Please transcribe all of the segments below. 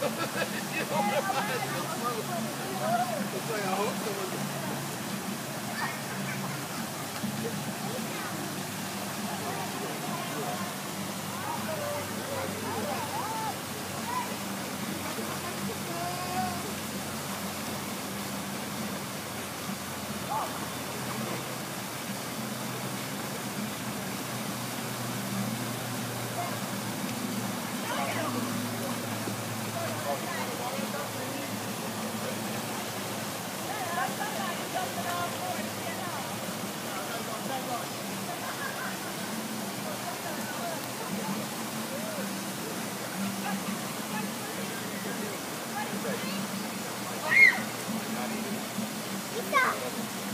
Ha ha ha ha! Remember,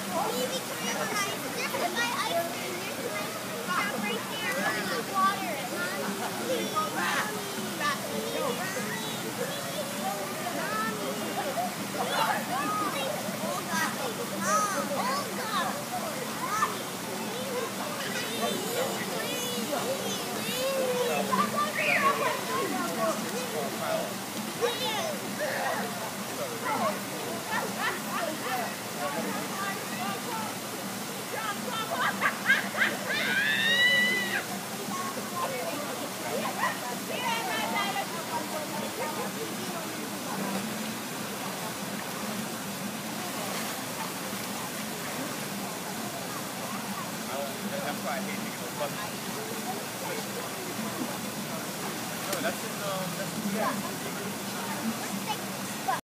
Oh, you need to realize that there's my ice cream. That's why I hate of buses. No, that's in, um, that's in, yeah.